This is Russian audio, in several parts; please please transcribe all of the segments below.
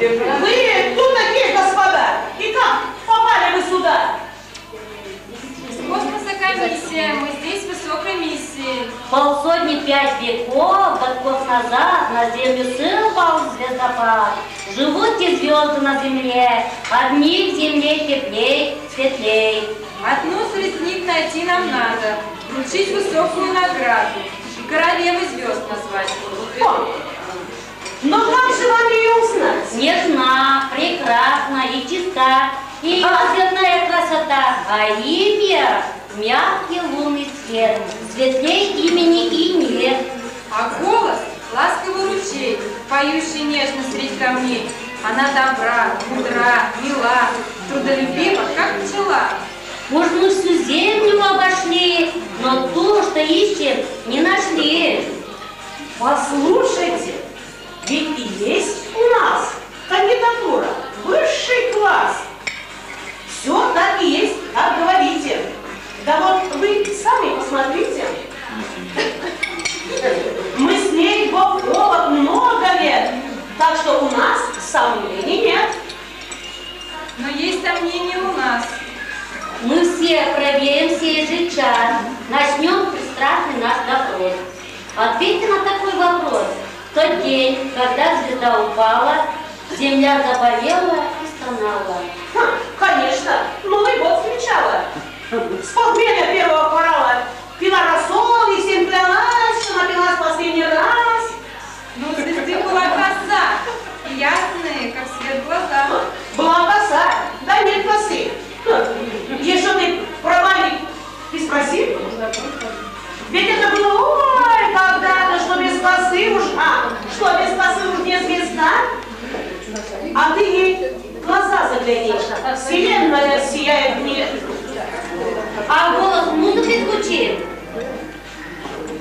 Вы кто такие, господа? И как попали вы сюда? Космоса комиссия, мы здесь высокой миссии. Полсотни пять веков, годков назад на землю сыпал звездопад. Живут те звезды на земле, одни в земле теплей, светлей. Одну среди них найти нам надо, вручить высокую награду и королевы звезд назвать. О, но как же вам ее узнать? Нежна, прекрасна и чиста, и озерная красота, а имя мягкий лунный свет, светлей имени и нет. А голос — ласковый ручей, поющий нежно средь камней. Она добра, мудра, мила, трудолюбива, как пчела. Может, мы всю землю обошли, но то, что ищем, не нашли. Послушайте, ведь и есть у нас кандидатура, высший Все проверим сей же час. Начнем страшный наш допрос. Ответьте на такой вопрос. В тот день, когда звезда упала, земля заболела и стонала. Ха, конечно, Новый год встречала. С похмелья первого хорала пила рассол и всем клялась, что напилась последний раз. Но у звезды была коса, и ясные, как свет глаза. Была коса, да нет косы. Ведь это было, ой, когда-то, что без косы уж, а, что без косы уж не звезда. А ты ей глаза загляни, вселенная сияет них. А голос музыки звучит.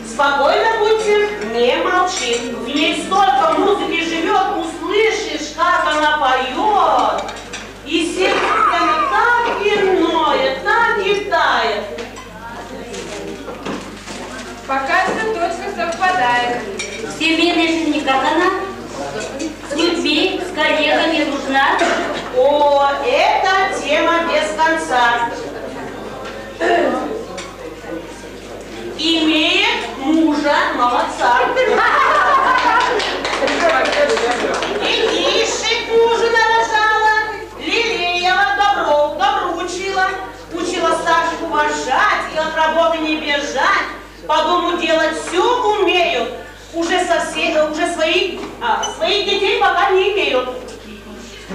Спокойно будьте, не молчи. В ней столько музыки живет, услышишь, как она поет. Пока все точно совпадает. В семейной жизни как она? С людьми, с коллегами нужна? О, это тема без конца. Имеет мужа молодца. Совсем, уже своих, а, своих детей пока не имеют.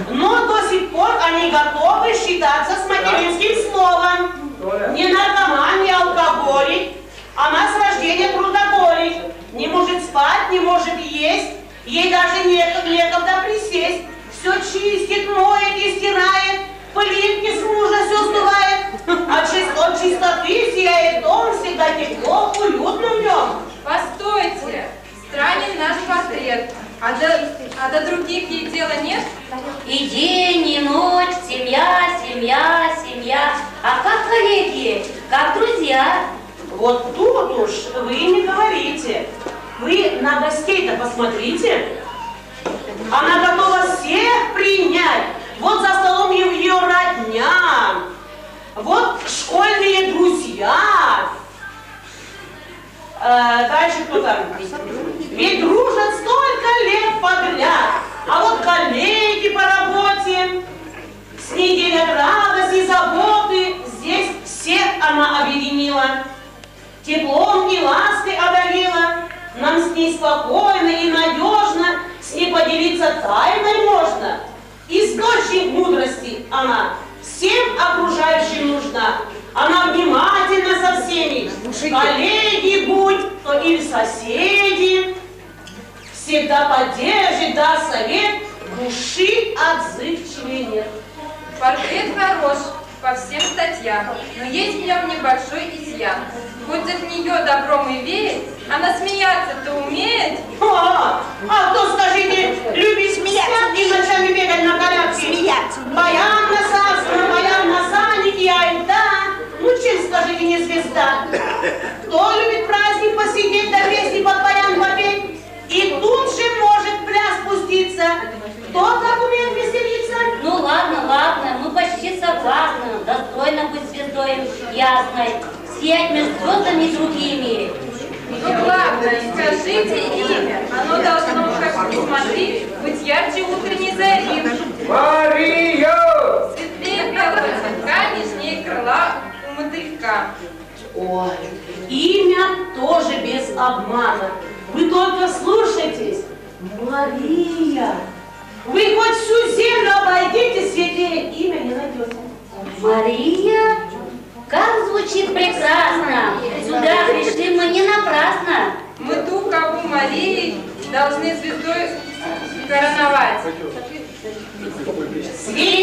Но до сих пор они готовы считаться с материнским словом. Не наркоман, не алкоголик. Она с рождения трудоголик. Не может спать, не может есть. Ей даже некогда, некогда присесть. Все чистит, моет и стирает. Пылинки с мужа все сдувает. От, чис- от чистоты сияет дом, всегда тепло, уютно в нем. Постойте, странен наш портрет. А до, а до других ей дела нет? И день, и ночь, семья, семья, семья. А как коллеги, как друзья? Вот тут уж вы не говорите. Вы на гостей-то посмотрите. Она готова всех принять. Вот за столом ее родня. Вот школьные друзья. Э, дальше кто там? Ведь дружат столько лет подряд. А вот коллеги по работе, с ней делят радость и заботы. Здесь всех она объединила. Теплом и лаской одарила. Нам с ней спокойно и надежно, с ней поделиться тайной можно. Источник мудрости она всем окружающим нужна. Она внимательна со всеми. Коллеги будь, то или соседи. Всегда поддержит, даст совет, души отзывчивее нет. Портрет хорош по всем статьям, но есть в нем небольшой изъян. Хоть от нее добром и веет, она смеяться-то умеет. А, а кто, скажите, любит смеяться и ночами бегать на коляске? Смеяться. Баян на сасна, баян на санике, ай да. Ну чем, скажите, не звезда? Кто любит пуститься. Кто как умеет веселиться? Ну ладно, ладно, мы почти согласны. Достойно быть звездой ясной. Сиять между звездами другими. Ну главное, скажите имя. Оно должно, как ни смотри, быть ярче утренней зари. Мария! Светлее белого цветка, нежнее крыла у мотылька. Ой, имя тоже без обмана. Вы только слушайтесь. Мария. Вы хоть всю землю обойдите, светлее имя не найдете. Мария? Как звучит прекрасно! Сюда пришли мы не напрасно. Мы ту, кого Марии, должны звездой короновать. Свети